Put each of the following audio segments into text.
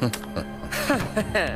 哼哼哈哈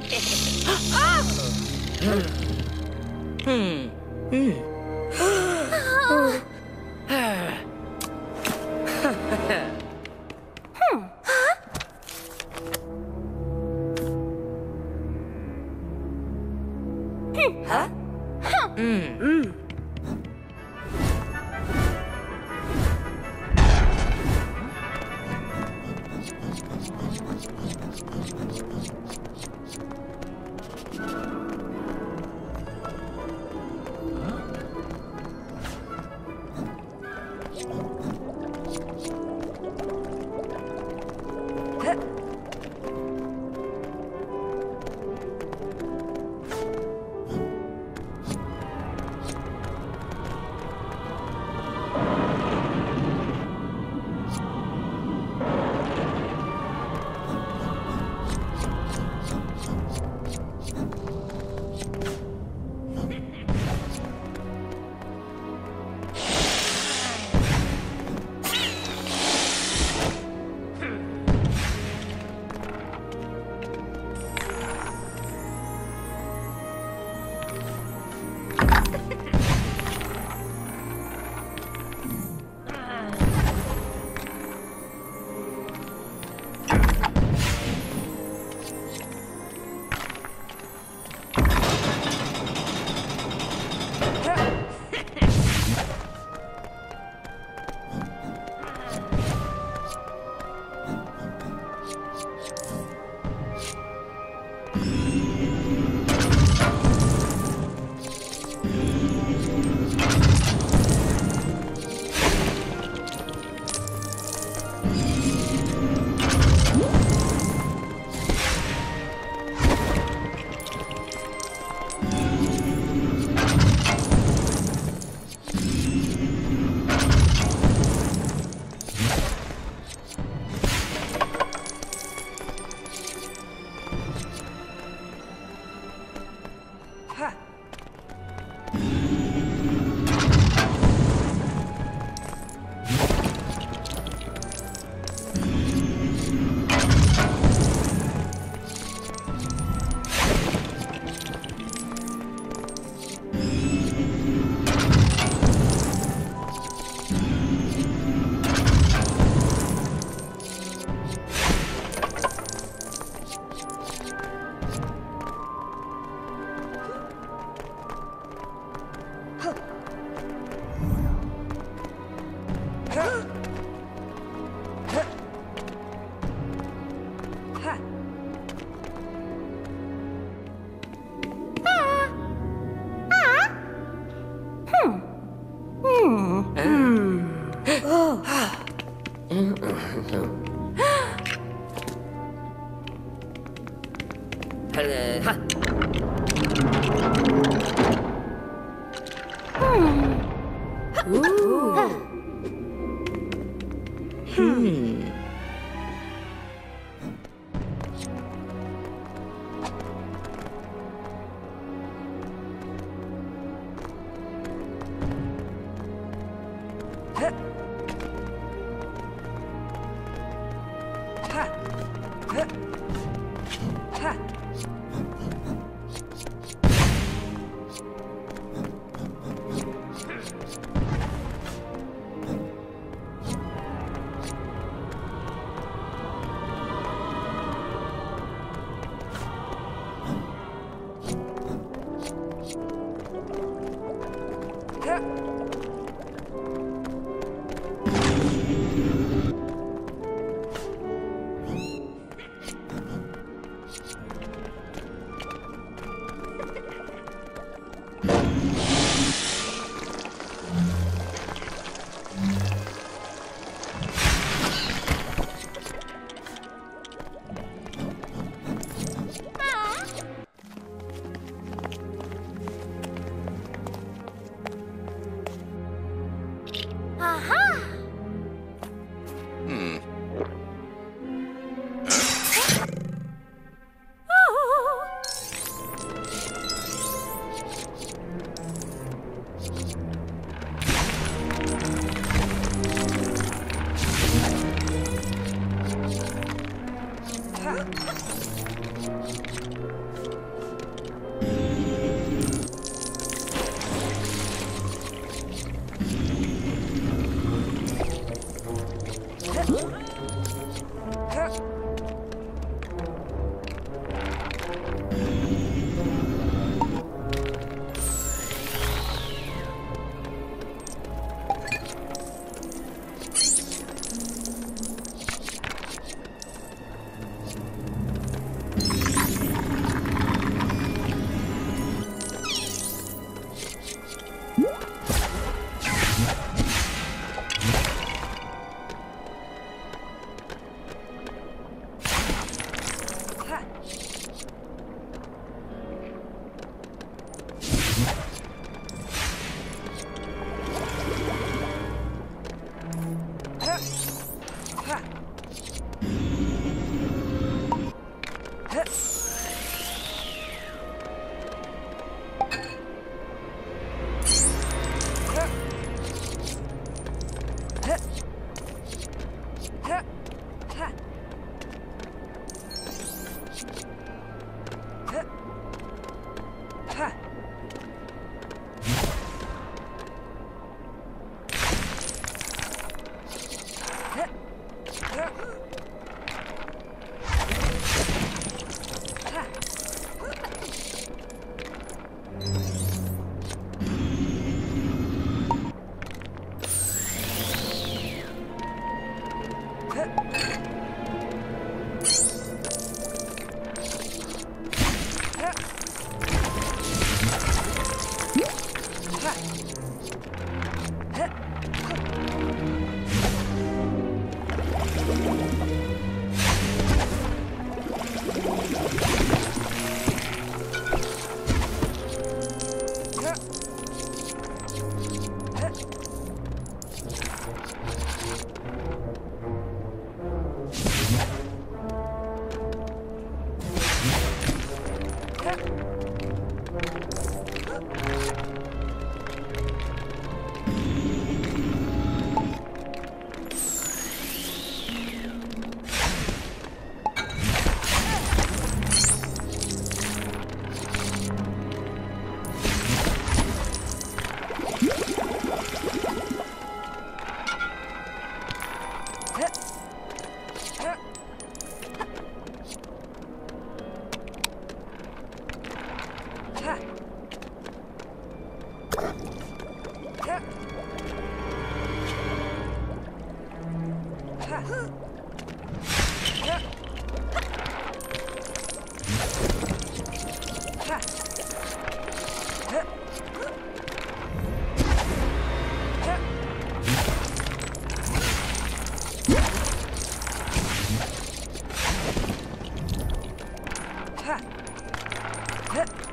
ah! Hmm. Hmm. hmm. えっ。